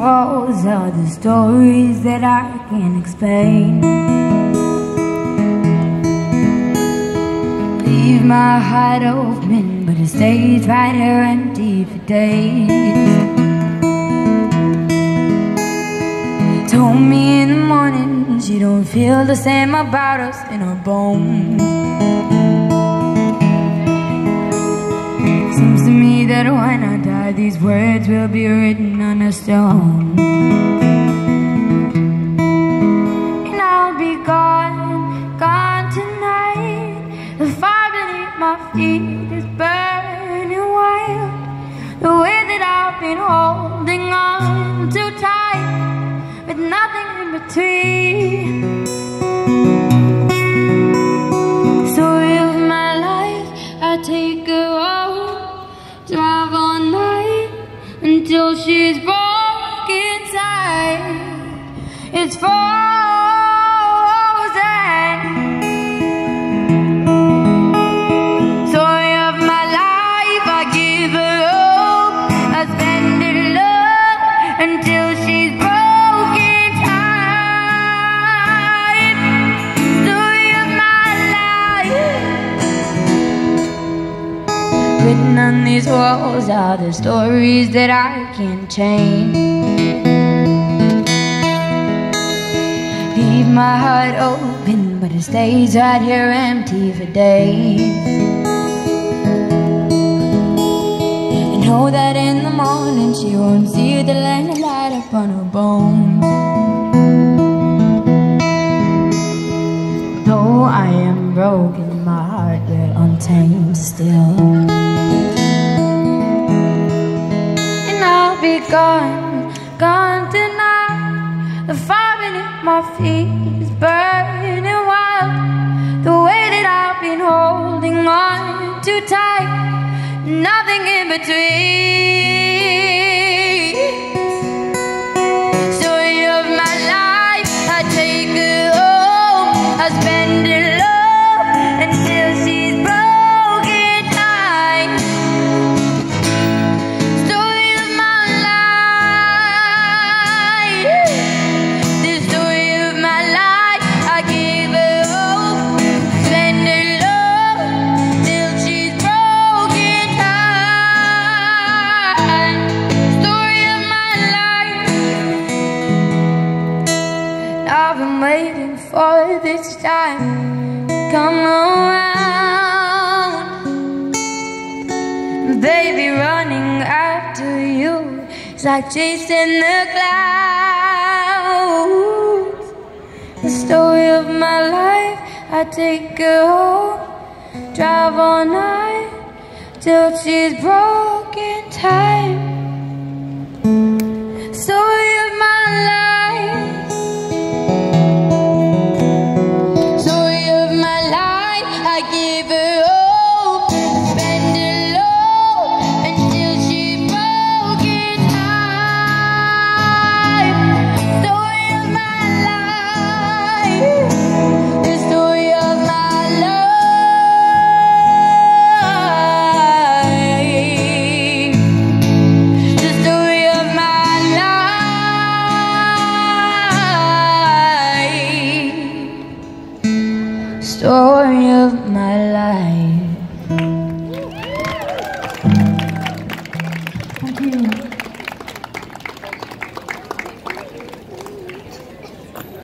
walls are the stories that I can't explain. Leave my heart open, but it stays right here empty for days. Told me in the morning she don't feel the same about us in her bones. These words will be written on a stone. And I'll be gone, gone tonight. The fire beneath my feet is burning wild. The way that I've been holding on too tight, with nothing in between. So if my life, I take her home, drive until she's broken tight. It's frozen. These walls are the stories that I can't change. Leave my heart open, but it stays right here empty for days. And know that in the morning she won't see the land light upon her bones. Though I am broken, my heart will untamed still. Gone, gone tonight. The fire beneath my feet is burning wild. The way that I've been holding on too tight, nothing in between. This time come around. Baby, running after you is like chasing the clouds. The story of my life, I take her home, drive all night till she's broken time. Story of my life.